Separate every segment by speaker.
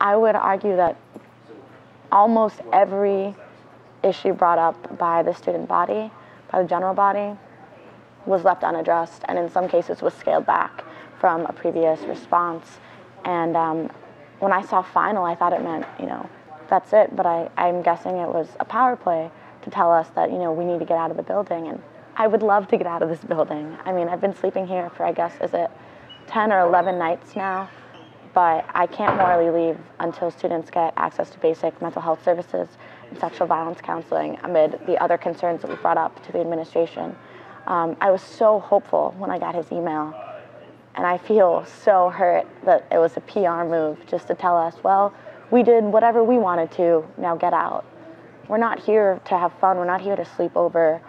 Speaker 1: I would argue that almost every issue brought up by the student body, by the general body, was left unaddressed and in some cases was scaled back from a previous response. And um, when I saw final, I thought it meant, you know, that's it. But I, I'm guessing it was a power play to tell us that, you know, we need to get out of the building. And I would love to get out of this building. I mean, I've been sleeping here for, I guess, is it 10 or 11 nights now? But I can't morally leave until students get access to basic mental health services and sexual violence counseling amid the other concerns that we brought up to the administration. Um, I was so hopeful when I got his email. And I feel so hurt that it was a PR move just to tell us, well, we did whatever we wanted to, now get out. We're not here to have fun, we're not here to sleep over.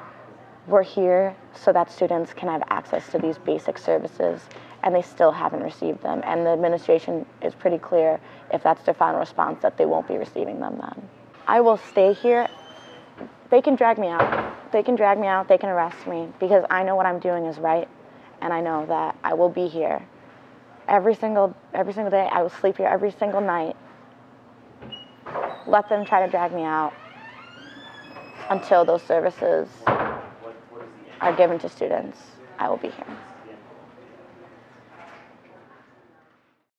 Speaker 1: We're here so that students can have access to these basic services, and they still haven't received them. And the administration is pretty clear, if that's their final response, that they won't be receiving them then. I will stay here. They can drag me out. They can drag me out, they can arrest me, because I know what I'm doing is right, and I know that I will be here every single every single day. I will sleep here every single night. Let them try to drag me out until those services are given to students. I will be here.